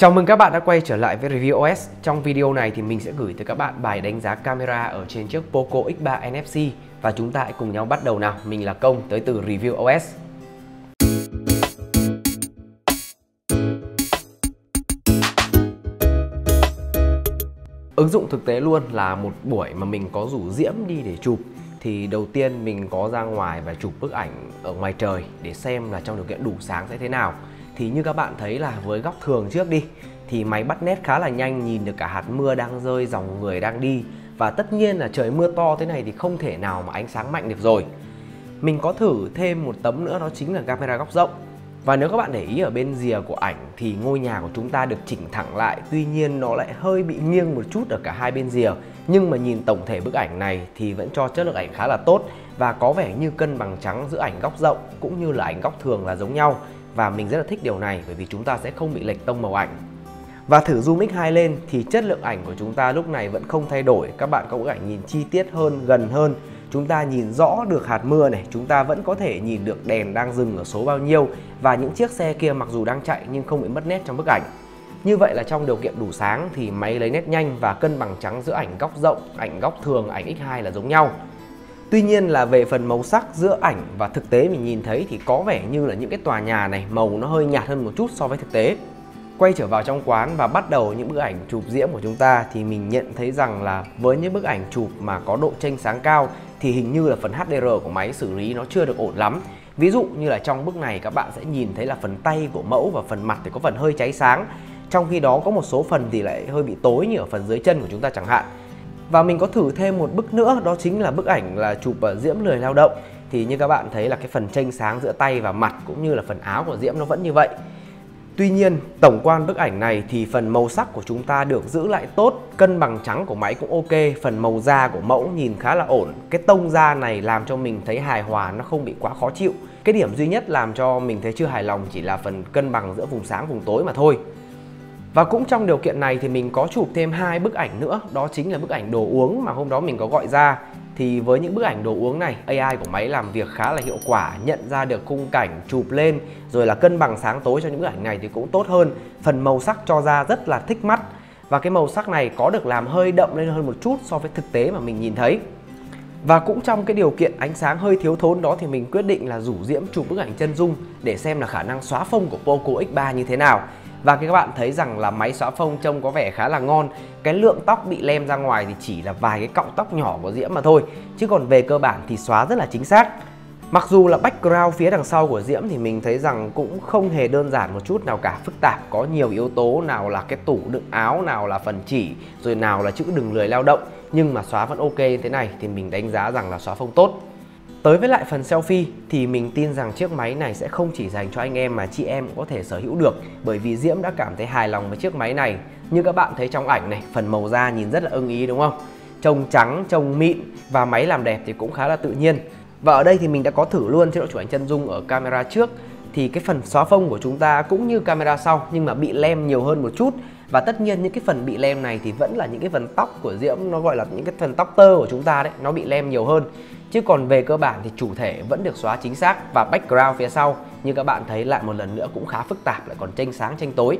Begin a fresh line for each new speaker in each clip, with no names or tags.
Chào mừng các bạn đã quay trở lại với Review OS. Trong video này thì mình sẽ gửi tới các bạn bài đánh giá camera ở trên chiếc Poco X3 NFC và chúng ta hãy cùng nhau bắt đầu nào. Mình là Công, tới từ Review OS. Ứng dụng thực tế luôn là một buổi mà mình có rủ Diễm đi để chụp thì đầu tiên mình có ra ngoài và chụp bức ảnh ở ngoài trời để xem là trong điều kiện đủ sáng sẽ thế nào thì như các bạn thấy là với góc thường trước đi, thì máy bắt nét khá là nhanh, nhìn được cả hạt mưa đang rơi, dòng người đang đi. Và tất nhiên là trời mưa to thế này thì không thể nào mà ánh sáng mạnh được rồi. Mình có thử thêm một tấm nữa, đó chính là camera góc rộng và nếu các bạn để ý ở bên rìa của ảnh thì ngôi nhà của chúng ta được chỉnh thẳng lại Tuy nhiên nó lại hơi bị nghiêng một chút ở cả hai bên rìa. Nhưng mà nhìn tổng thể bức ảnh này thì vẫn cho chất lượng ảnh khá là tốt Và có vẻ như cân bằng trắng giữa ảnh góc rộng cũng như là ảnh góc thường là giống nhau. Và mình rất là thích điều này bởi vì chúng ta sẽ không bị lệch tông màu ảnh. Và thử zoom x2 lên thì chất lượng ảnh của chúng ta lúc này vẫn không thay đổi. Các bạn có bức ảnh nhìn chi tiết hơn, gần hơn chúng ta nhìn rõ được hạt mưa này chúng ta vẫn có thể nhìn được đèn đang dừng ở số bao nhiêu và những chiếc xe kia mặc dù đang chạy nhưng không bị mất nét trong bức ảnh như vậy là trong điều kiện đủ sáng thì máy lấy nét nhanh và cân bằng trắng giữa ảnh góc rộng, ảnh góc thường, ảnh x2 là giống nhau. Tuy nhiên là về phần màu sắc giữa ảnh và thực tế mình nhìn thấy thì có vẻ như là những cái tòa nhà này màu nó hơi nhạt hơn một chút so với thực tế. Quay trở vào trong quán và bắt đầu những bức ảnh chụp diễm của chúng ta thì mình nhận thấy rằng là với những bức ảnh chụp mà có độ chênh sáng cao thì hình như là phần HDR của máy xử lý nó chưa được ổn lắm. Ví dụ như là trong bức này các bạn sẽ nhìn thấy là phần tay của mẫu và phần mặt thì có phần hơi cháy sáng. Trong khi đó có một số phần thì lại hơi bị tối như ở phần dưới chân của chúng ta chẳng hạn. Và mình có thử thêm một bức nữa, đó chính là bức ảnh là chụp Diễm lười lao động. Thì như các bạn thấy là cái phần tranh sáng giữa tay và mặt cũng như là phần áo của Diễm nó vẫn như vậy. Tuy nhiên, tổng quan bức ảnh này thì phần màu sắc của chúng ta được giữ lại tốt, cân bằng trắng của máy cũng ok, phần màu da của mẫu nhìn khá là ổn. Cái tông da này làm cho mình thấy hài hòa, nó không bị quá khó chịu. Cái điểm duy nhất làm cho mình thấy chưa hài lòng chỉ là phần cân bằng giữa vùng sáng vùng tối mà thôi. Và cũng trong điều kiện này thì mình có chụp thêm hai bức ảnh nữa, đó chính là bức ảnh đồ uống mà hôm đó mình có gọi ra thì với những bức ảnh đồ uống này AI của máy làm việc khá là hiệu quả, nhận ra được khung cảnh chụp lên, rồi là cân bằng sáng tối cho những bức ảnh này thì cũng tốt hơn. Phần màu sắc cho ra rất là thích mắt. Và cái màu sắc này có được làm hơi đậm lên hơn một chút so với thực tế mà mình nhìn thấy. Và cũng trong cái điều kiện ánh sáng hơi thiếu thốn đó thì mình quyết định là rủ Diễm chụp bức ảnh chân dung để xem là khả năng xóa phông của Poco X3 như thế nào và các bạn thấy rằng là máy xóa phông trông có vẻ khá là ngon Cái lượng tóc bị lem ra ngoài thì chỉ là vài cái cọng tóc nhỏ của Diễm mà thôi. Chứ còn về cơ bản thì xóa rất là chính xác. Mặc dù là background phía đằng sau của Diễm thì mình thấy rằng cũng không hề đơn giản một chút nào cả. Phức tạp Có nhiều yếu tố nào là cái tủ đựng áo, nào là phần chỉ, rồi nào là chữ đừng lười lao động. Nhưng mà xóa vẫn ok như thế này thì mình đánh giá rằng là xóa phông tốt. Tới với lại phần selfie thì mình tin rằng chiếc máy này sẽ không chỉ dành cho anh em mà chị em cũng có thể sở hữu được bởi vì Diễm đã cảm thấy hài lòng với chiếc máy này. Như các bạn thấy trong ảnh này, phần màu da nhìn rất là ưng ý đúng không? Trông trắng, trông mịn và máy làm đẹp thì cũng khá là tự nhiên. Và ở đây thì mình đã có thử luôn chế độ chụp ảnh chân dung ở camera trước thì cái phần xóa phông của chúng ta cũng như camera sau nhưng mà bị lem nhiều hơn một chút và tất nhiên những cái phần bị lem này thì vẫn là những cái phần tóc của Diễm, nó gọi là những cái phần tóc tơ của chúng ta đấy, nó bị lem nhiều hơn. Chứ còn về cơ bản thì chủ thể vẫn được xóa chính xác và background phía sau. Như các bạn thấy lại một lần nữa cũng khá phức tạp, lại còn tranh sáng, tranh tối.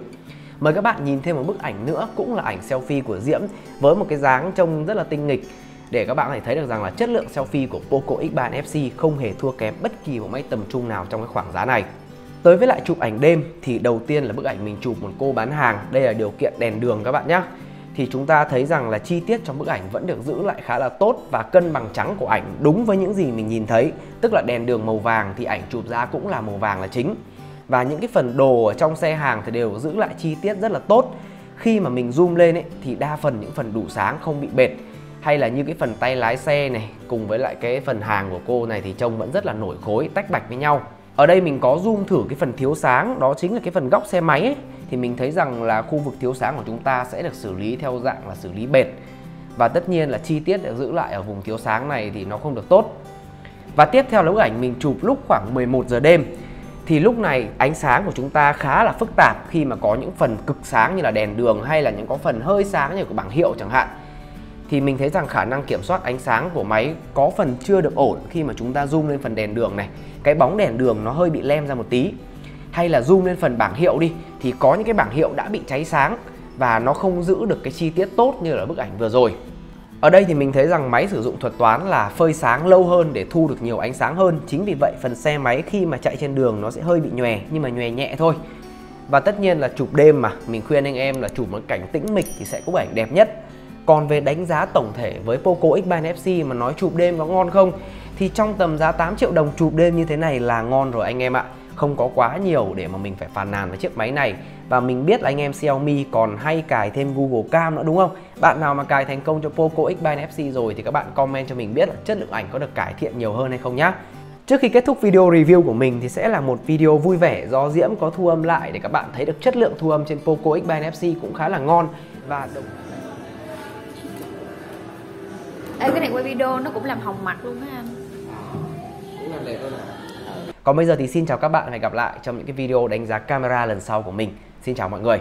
Mời các bạn nhìn thêm một bức ảnh nữa, cũng là ảnh selfie của Diễm với một cái dáng trông rất là tinh nghịch. Để các bạn có thể thấy được rằng là chất lượng selfie của Poco X3 NFC không hề thua kém bất kỳ một máy tầm trung nào trong cái khoảng giá này. Tới với lại chụp ảnh đêm thì đầu tiên là bức ảnh mình chụp một cô bán hàng. Đây là điều kiện đèn đường các bạn nhé thì chúng ta thấy rằng là chi tiết trong bức ảnh vẫn được giữ lại khá là tốt và cân bằng trắng của ảnh đúng với những gì mình nhìn thấy. Tức là đèn đường màu vàng thì ảnh chụp ra cũng là màu vàng là chính. Và những cái phần đồ ở trong xe hàng thì đều giữ lại chi tiết rất là tốt. Khi mà mình zoom lên ấy, thì đa phần những phần đủ sáng không bị bệt. Hay là như cái phần tay lái xe này cùng với lại cái phần hàng của cô này thì trông vẫn rất là nổi khối tách bạch với nhau ở đây mình có zoom thử cái phần thiếu sáng, đó chính là cái phần góc xe máy ấy. Thì mình thấy rằng là khu vực thiếu sáng của chúng ta sẽ được xử lý theo dạng là xử lý bệt. Và tất nhiên là chi tiết được giữ lại ở vùng thiếu sáng này thì nó không được tốt. Và tiếp theo là bức ảnh mình chụp lúc khoảng 11 giờ đêm. Thì lúc này ánh sáng của chúng ta khá là phức tạp khi mà có những phần cực sáng như là đèn đường hay là những có phần hơi sáng như của bảng hiệu chẳng hạn thì mình thấy rằng khả năng kiểm soát ánh sáng của máy có phần chưa được ổn khi mà chúng ta zoom lên phần đèn đường này. Cái bóng đèn đường nó hơi bị lem ra một tí. Hay là zoom lên phần bảng hiệu đi, thì có những cái bảng hiệu đã bị cháy sáng và nó không giữ được cái chi tiết tốt như là bức ảnh vừa rồi. Ở đây thì mình thấy rằng máy sử dụng thuật toán là phơi sáng lâu hơn để thu được nhiều ánh sáng hơn. Chính vì vậy, phần xe máy khi mà chạy trên đường nó sẽ hơi bị nhòe, nhưng mà nhòe nhẹ thôi. Và tất nhiên là chụp đêm mà. Mình khuyên anh em là chụp một cảnh tĩnh mịch thì sẽ có bức ảnh đẹp nhất. Còn về đánh giá tổng thể với Poco X3 FC mà nói chụp đêm có ngon không, Thì trong tầm giá 8 triệu đồng chụp đêm như thế này là ngon rồi anh em ạ không có quá nhiều để mà mình phải phàn nàn với chiếc máy này và mình biết là anh em Xiaomi còn hay cài thêm Google Cam nữa, đúng không? Bạn nào mà cài thành công cho Poco X3 FC rồi thì các bạn comment cho mình biết là chất lượng ảnh có được cải thiện nhiều hơn hay không nhá. Trước khi kết thúc video review của mình thì sẽ là một video vui vẻ do Diễm có thu âm lại để các bạn thấy được chất lượng thu âm trên Poco X3 FC cũng khá là ngon và đồng
Ê, cái này quay video nó cũng làm hồng mặt luôn á anh
Cũng làm đẹp hơn à? Còn bây giờ thì xin chào các bạn và hẹn gặp lại trong những cái video đánh giá camera lần sau của mình. Xin chào mọi người.